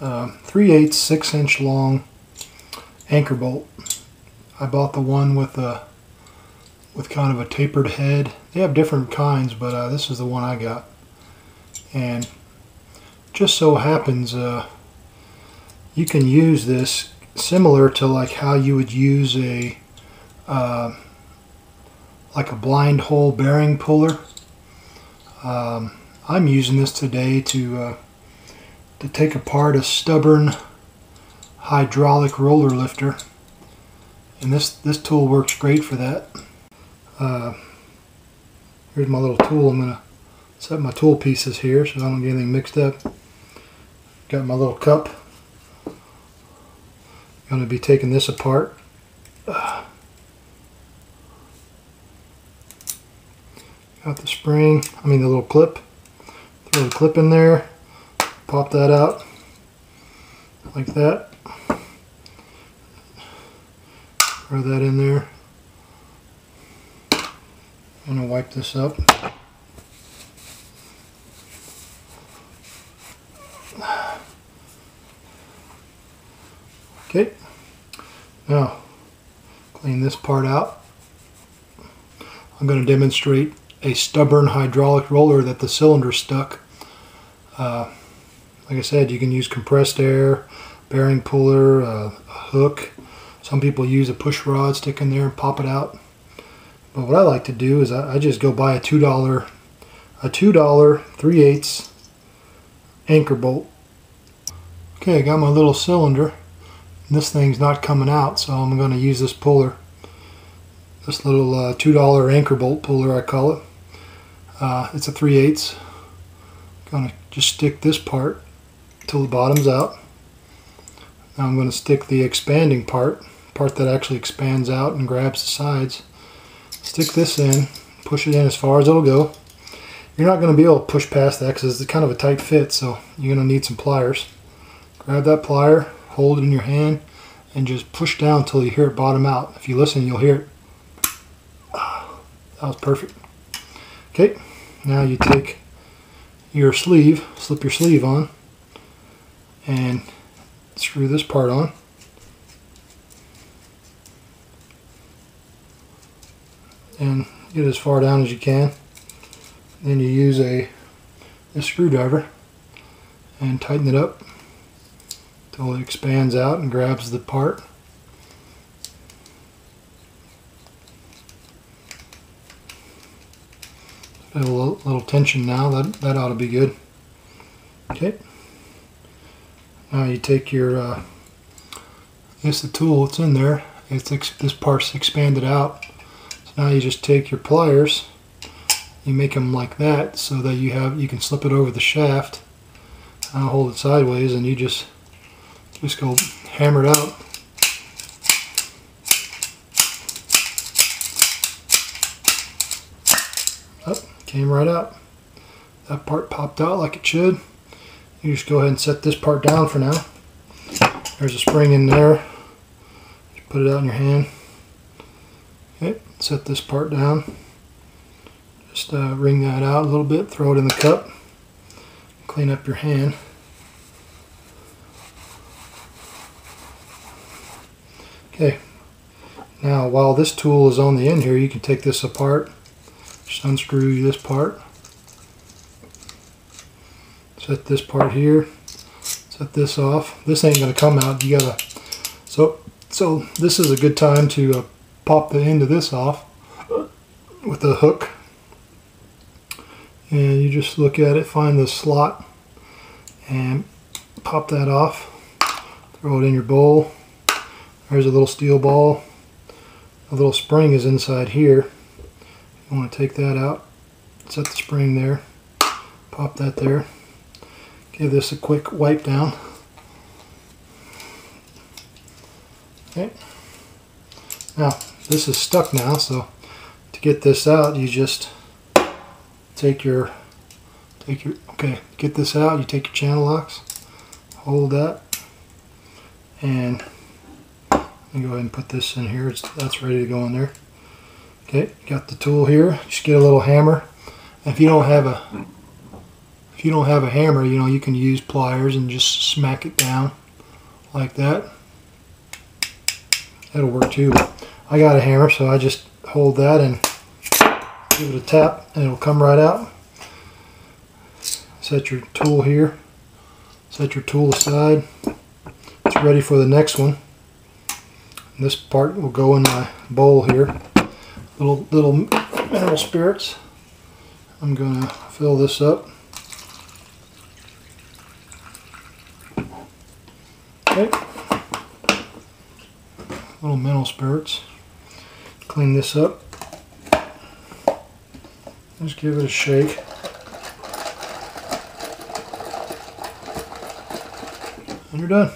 uh, 3 8 6 inch long anchor bolt. I bought the one with a with kind of a tapered head. They have different kinds, but uh, this is the one I got. And just so happens uh, you can use this similar to like how you would use a uh, like a blind hole bearing puller. Um, I'm using this today to uh, to take apart a stubborn hydraulic roller lifter and this this tool works great for that. Uh, here's my little tool. I'm gonna set my tool pieces here so I don't get anything mixed up. Got my little cup. To be taking this apart. Uh, got the spring, I mean the little clip. Throw the clip in there, pop that out like that. Throw that in there. I'm going to wipe this up. Okay, now clean this part out. I'm going to demonstrate a stubborn hydraulic roller that the cylinder stuck. Uh, like I said, you can use compressed air, bearing puller, uh, a hook. Some people use a push rod, stick in there and pop it out. But what I like to do is I, I just go buy a $2, a $2 3 8 anchor bolt. Okay, I got my little cylinder. This thing's not coming out, so I'm going to use this puller. This little uh, $2 anchor bolt puller, I call it. Uh, it's a 3 8 Going to just stick this part till the bottom's out. Now I'm going to stick the expanding part, part that actually expands out and grabs the sides. Stick this in, push it in as far as it'll go. You're not going to be able to push past that because it's kind of a tight fit, so you're going to need some pliers. Grab that plier, hold it in your hand and just push down until you hear it bottom out. If you listen, you'll hear it. That was perfect. Okay, now you take your sleeve, slip your sleeve on, and screw this part on. And get as far down as you can. Then you use a, a screwdriver and tighten it up until it expands out and grabs the part. A little, little tension now, that, that ought to be good. Okay. Now you take your, uh, it's the tool, it's in there. It's this part's expanded out. So now you just take your pliers, you make them like that so that you have, you can slip it over the shaft. I'll hold it sideways and you just just go hammer it out. Up, came right out. That part popped out like it should. You just go ahead and set this part down for now. There's a spring in there. Just put it out in your hand. Okay, set this part down. Just uh, wring that out a little bit, throw it in the cup. Clean up your hand. Okay, now while this tool is on the end here, you can take this apart, just unscrew this part, set this part here, set this off. This ain't gonna come out, you gotta, so, so this is a good time to uh, pop the end of this off with a hook. And you just look at it, find the slot, and pop that off, throw it in your bowl, there's a little steel ball. A little spring is inside here. You want to take that out. Set the spring there. Pop that there. Give this a quick wipe down. Okay. Now, this is stuck now, so to get this out, you just take your, take your, okay, get this out, you take your channel locks, hold that, and go ahead and put this in here. It's, that's ready to go in there. Okay, got the tool here. Just get a little hammer. If you don't have a you don't have a hammer, you know, you can use pliers and just smack it down like that. That'll work too. I got a hammer, so I just hold that and give it a tap and it'll come right out. Set your tool here. Set your tool aside. It's ready for the next one. And this part will go in my bowl here. Little little mineral spirits. I'm gonna fill this up. Okay. Little mineral spirits. Clean this up. Just give it a shake. And you're done.